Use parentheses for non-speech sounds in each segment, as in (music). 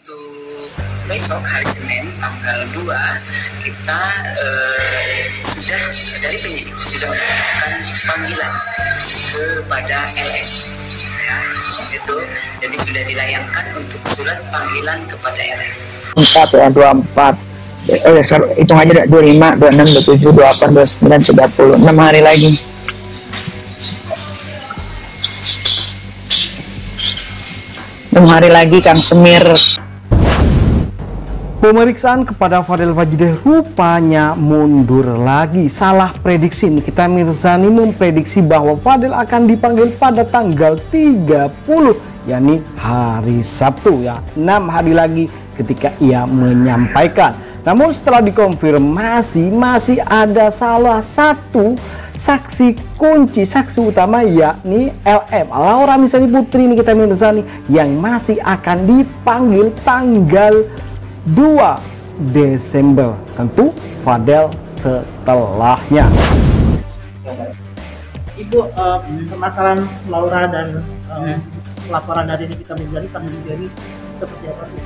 untuk besok hari Senin tanggal 2 kita eh, sudah dari penyidik sudah melakukan panggilan kepada LM ya. Itu jadi sudah dilayangkan untuk surat panggilan kepada LM 4 ya 24 eh sorry, hitung aja dah 25 26 27 28 29 30 6 hari lagi. Enam hari lagi Kang Semir Pemeriksaan kepada Fadel Fajideh rupanya mundur lagi. Salah prediksi nih. Kita Mirzani memprediksi bahwa Fadel akan dipanggil pada tanggal 30 yakni hari Sabtu ya. 6 hari lagi ketika ia menyampaikan. Namun setelah dikonfirmasi masih ada salah satu saksi kunci saksi utama yakni LM Laura Misani Putri ini kita Mirzani yang masih akan dipanggil tanggal 2 Desember. Tentu Fadel setelahnya. Ibu eh, permasalahan Laura dan eh, laporan dari Nikita Mirzani kami menjadi seperti apa sih?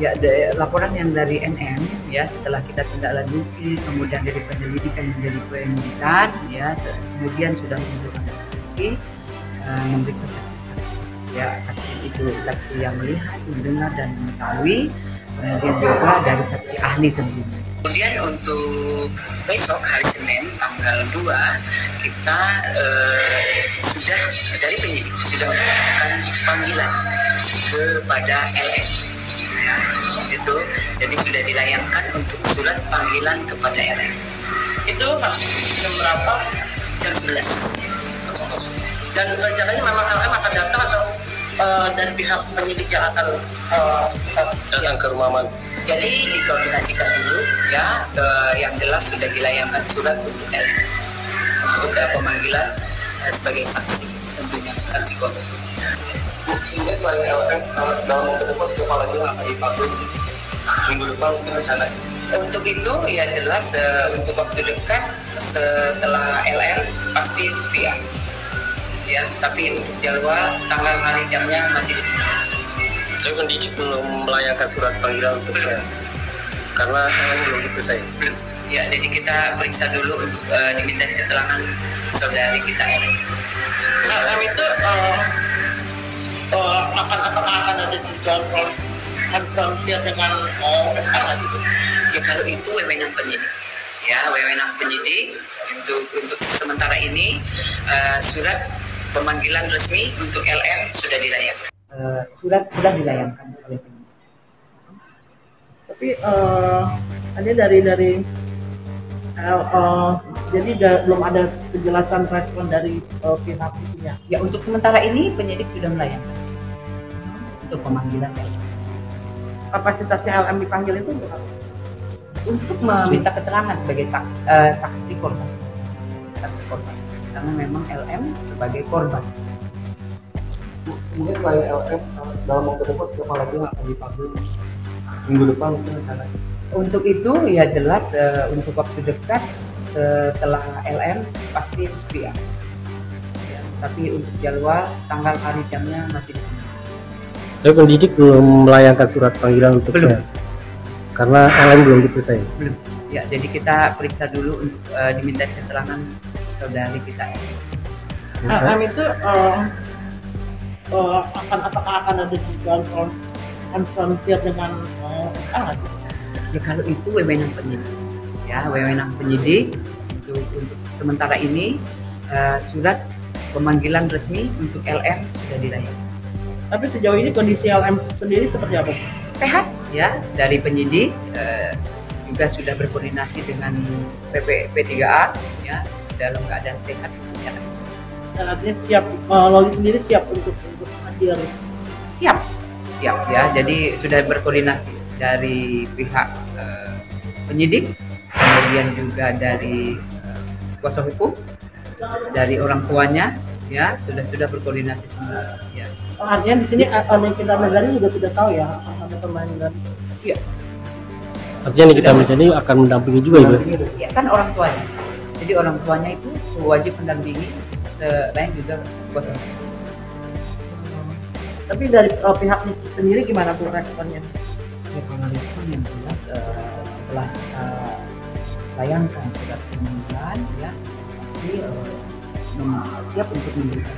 Ya, laporan yang dari NM ya setelah kita tindak lanjuti kemudian dari penyelidikan menjadi penyidikan ya kemudian sudah menunjukkan bukti eh, memeriksa saksi-saksi ya saksi itu saksi yang melihat mendengar dan mengetahui. Kemudian juga dari saksi ahli tentunya. Kemudian untuk besok hari Senin tanggal 2 kita eh, sudah dari penyidik sudah melakukan panggilan kepada LM ya itu jadi sudah dilayangkan untuk surat panggilan kepada LM Itu jam berapa? jam 11 Dan rencananya memang LM akan datang atau eh, dari pihak penyidik yang akan eh, datang ke rumah man jadi dikoordinasikan dulu ya ke- yang jelas sudah dilayangkan surat untuk untuk eh, pemanggilan eh, sebagai saksi tentunya saksi korban sebenarnya selain LM dalam waktu dekat siapa lagi yang akan dipanggil? Minggu depan mungkin rencana untuk itu ya jelas eh, untuk waktu dekat setelah LM pasti via ya tapi untuk jadwal tanggal hari jamnya masih di tapi pendidik belum melayangkan surat panggilan untuk saya. Karena saya belum selesai belum (laughs) ya jadi kita periksa dulu untuk eh, diminta keterangan saudari kita. LM LM itu eh, eh, akan apakah akan ada di dalam konfrontir dengan eh, nggak sih? ya kalau itu wewenang penyidik. Ya wewenang penyidik untuk untuk sementara ini eh, surat pemanggilan resmi untuk LM sudah dilayangkan. Surat sudah dilayangkan oleh penyidik Tapi eh ada dari dari eh, eh, jadi da- belum ada kejelasan respon dari eh, pihak itunya. ya untuk sementara ini penyidik sudah melayangkan. Untuk pemanggilan LM Kapasitasnya LM dipanggil itu berapa? untuk meminta keterangan sebagai saksi, eh, saksi korban. Saksi korban karena memang LM sebagai korban. Mungkin selain LM dalam waktu dekat siapa lagi yang akan dipanggil? Minggu depan mungkin rencana untuk itu ya jelas eh, untuk waktu dekat setelah LM pasti via ya, tapi untuk jadwal tanggal hari jamnya masih tapi pendidik belum melayangkan surat panggilan untuk Belum. saya. Karena LM belum selesai belum. Ya jadi kita periksa dulu untuk eh, diminta keterangan saudari kita LM itu eh, eh, akan apakah akan ada kon- konfrontir dengan eh, FK nggak sih? ya kalau itu wewenang penyidik ya wewenang penyidik untuk untuk sementara ini eh, surat pemanggilan resmi untuk LM sudah dilayangkan Tapi sejauh ini kondisi LM sendiri seperti apa? sehat ya dari penyidik eh, juga sudah berkoordinasi dengan PP P3A ya dalam keadaan sehat. Ya. Dan artinya siap, eh, Loli sendiri siap untuk untuk hadir. siap. Siap ya. Jadi sudah berkoordinasi dari pihak eh, penyidik kemudian juga dari eh, kuasa hukum dari orang tuanya ya. Sudah sudah berkoordinasi semua ya. Oh, artinya di sini eh, eh, kita negara juga sudah tahu ya ada pemanggilan. iya. Artinya Nikita Mirzani akan mendampingi juga ibu? Ya kan orang tuanya jadi orang tuanya itu wajib mendampingi selain juga kuasa hukum tapi dari uh, pihak sendiri gimana bu responnya? Ya kalau respon yang jelas eh, setelah kita layangkan surat permintaan ya pasti eh, mem- siap untuk memberikan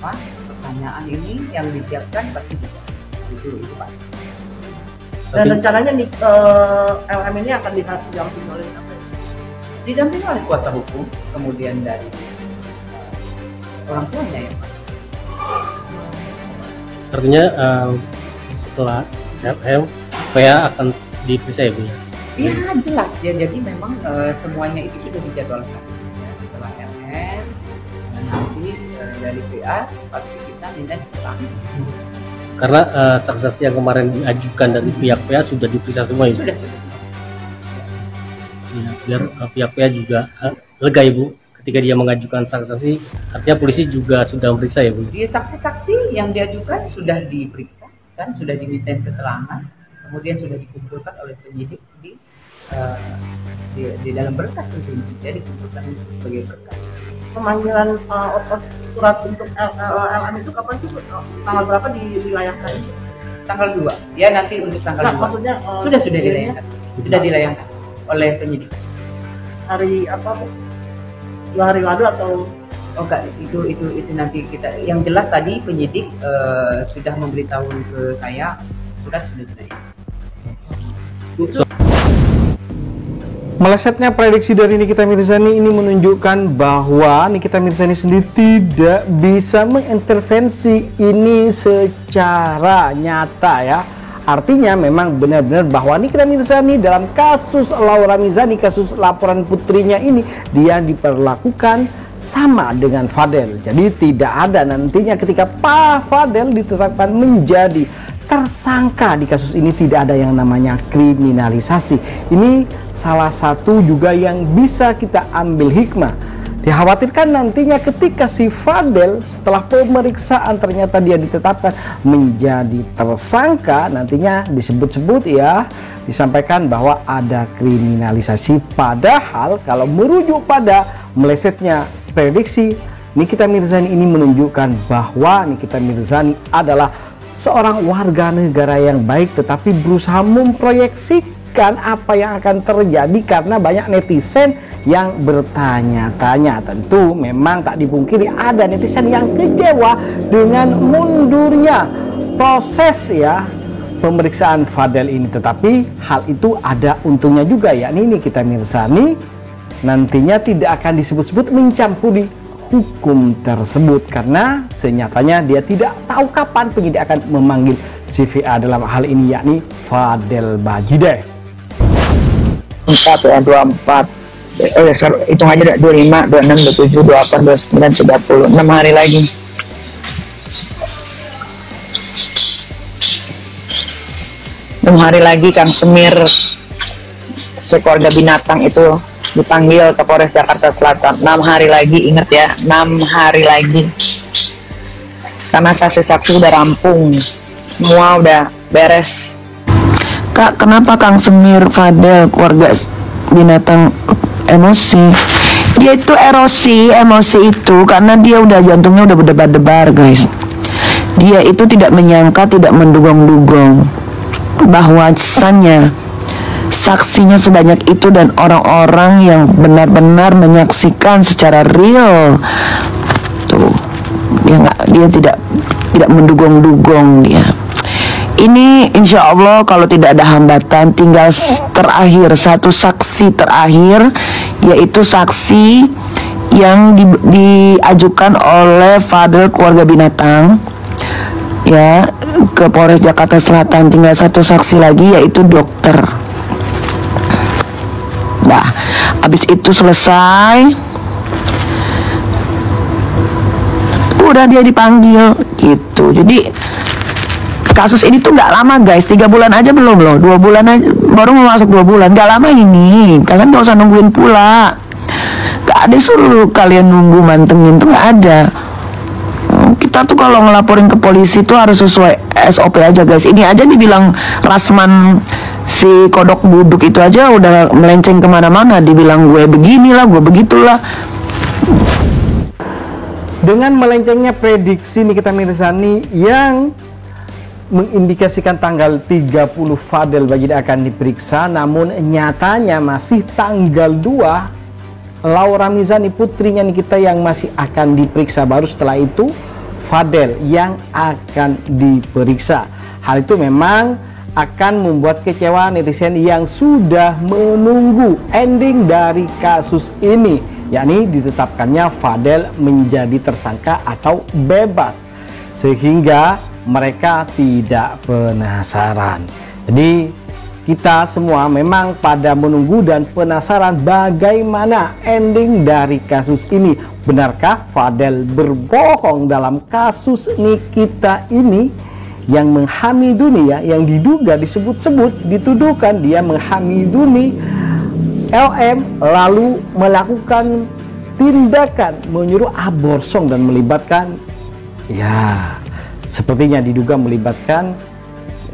apa pertanyaan ini yang disiapkan pasti juga. Itu itu pasti. Dan rencananya nih uh, LM ini akan didampingi oleh apa? Didampingi oleh kuasa hukum kemudian dari eh, orang tuanya ya Pak. artinya eh, setelah LM VA akan diperiksa ya Bu? Ya Iya jelas. Ya jadi memang eh, semuanya itu sudah dijadwalkan. Ya, setelah LN dan nanti eh, dari PA pasti kita minta keterangan karena eh, saksi-saksi yang kemarin diajukan dari pihak PA sudah diperiksa semua Ibu sudah sudah. Ya, biar eh, pihak PA juga eh, lega Ibu ketika dia mengajukan saksi-saksi. Artinya polisi juga sudah memeriksa ya Bu? Di saksi-saksi yang diajukan sudah diperiksa kan? Sudah diminta keterangan kemudian sudah dikumpulkan oleh penyidik di eh, di, di dalam berkas tentunya. Jadi dikumpulkan sebagai berkas. Pemanggilan uh, otot surat untuk L- L- LM itu kapan sih Bu? Uh, tanggal berapa di, dilayangkan tanggal 2 ya nanti untuk tanggal nah, 2 maksudnya uh, sudah sudah dilayangkan. Sudah dilayangkan oleh penyidik hari apa dua hari lalu atau? Oh enggak. Itu itu itu nanti kita yang jelas tadi penyidik eh, sudah memberitahu ke saya surat sudah dilayangkan Melesetnya prediksi dari Nikita Mirzani ini menunjukkan bahwa Nikita Mirzani sendiri tidak bisa mengintervensi ini secara nyata ya. Artinya memang benar-benar bahwa Nikita Mirzani dalam kasus Laura Mizani, kasus laporan putrinya ini dia diperlakukan sama dengan Fadel. Jadi tidak ada nantinya ketika Pak Fadel ditetapkan menjadi tersangka di kasus ini tidak ada yang namanya kriminalisasi. Ini salah satu juga yang bisa kita ambil hikmah. Dikhawatirkan nantinya ketika si Fadel setelah pemeriksaan ternyata dia ditetapkan menjadi tersangka nantinya disebut-sebut ya disampaikan bahwa ada kriminalisasi. Padahal kalau merujuk pada melesetnya prediksi Nikita Mirzani ini menunjukkan bahwa Nikita Mirzani adalah seorang warga negara yang baik tetapi berusaha memproyeksikan apa yang akan terjadi karena banyak netizen yang bertanya-tanya. Tentu memang tak dipungkiri ada netizen yang kecewa dengan mundurnya proses ya pemeriksaan Fadel ini. Tetapi hal itu ada untungnya juga yakni Nikita Mirzani nantinya tidak akan disebut-sebut mencampuri hukum tersebut karena senyatanya dia tidak tahu kapan penyidik akan memanggil CVA dalam hal ini yakni Fadel Bajideh. 4 ya 24 oh ya sor- hitung aja dah 25 26 27 28 29 30 6 hari lagi. Enam hari lagi Kang Semir. Sekeluarga binatang itu dipanggil ke Polres Jakarta Selatan. 6 hari lagi inget ya. 6 hari lagi. Karena saksi-saksi udah rampung. Semua udah beres. Kak, kenapa Kang Semir Fadel keluarga binatang emosi? Dia itu erosi, emosi itu karena dia udah jantungnya udah berdebar-debar, guys. Dia itu tidak menyangka, tidak mendugong-dugong bahwasannya saksinya sebanyak itu dan orang-orang yang benar-benar menyaksikan secara real tuh dia nggak dia tidak tidak mendugong-dugong dia ini insya Allah kalau tidak ada hambatan tinggal terakhir satu saksi terakhir yaitu saksi yang di- diajukan oleh Fadil keluarga binatang ya ke Polres Jakarta Selatan. Tinggal satu saksi lagi yaitu dokter. Nah habis itu selesai. Udah dia dipanggil gitu. Jadi kasus ini tuh nggak lama guys. Tiga bulan aja belum loh. Dua bulan aja baru mau masuk dua bulan. Nggak lama ini. Kalian gak usah nungguin pula. Gak ada suruh kalian nunggu mantengin tuh nggak ada. Oh, kita tuh kalau ngelaporin ke polisi tuh harus sesuai SOP aja guys. Ini aja dibilang Rasman si kodok buduk itu aja udah melenceng ke mana-mana. Dibilang gue beginilah gue begitulah. Dengan melencengnya prediksi Nikita Mirzani yang mengindikasikan tanggal 30 Fadel Bajid akan diperiksa. Namun nyatanya masih tanggal 2 Laura Mizani putrinya Nikita yang masih akan diperiksa. Baru setelah itu Fadel yang akan diperiksa. Hal itu memang akan membuat kecewa netizen yang sudah menunggu ending dari kasus ini yakni ditetapkannya Fadel menjadi tersangka atau bebas. Sehingga mereka tidak penasaran. Jadi kita semua memang pada menunggu dan penasaran bagaimana ending dari kasus ini. Benarkah Fadel berbohong dalam kasus Nikita ini yang menghamiduni ya, yang diduga disebut-sebut dituduhkan dia menghamiduni LM lalu melakukan tindakan menyuruh aborson dan melibatkan ya Sepertinya diduga melibatkan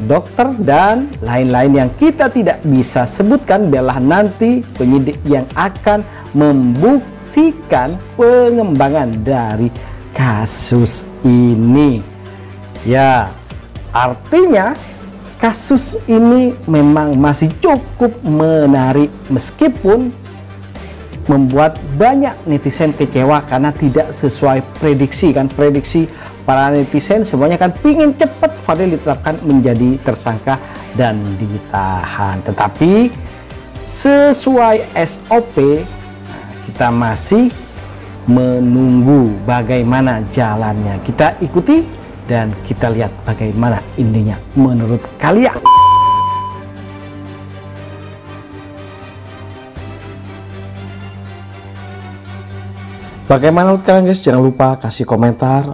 dokter dan lain-lain yang kita tidak bisa sebutkan. Adalah nanti penyidik yang akan membuktikan pengembangan dari kasus ini. Ya, artinya kasus ini memang masih cukup menarik. Meskipun membuat banyak netizen kecewa karena tidak sesuai prediksi kan? Prediksi para netizen semuanya kan pingin cepat Fadil ditetapkan menjadi tersangka dan ditahan. Tetapi sesuai SOP kita masih menunggu bagaimana jalannya. Kita ikuti dan kita lihat bagaimana intinya menurut kalian. Bagaimana menurut kalian guys? Jangan lupa kasih komentar,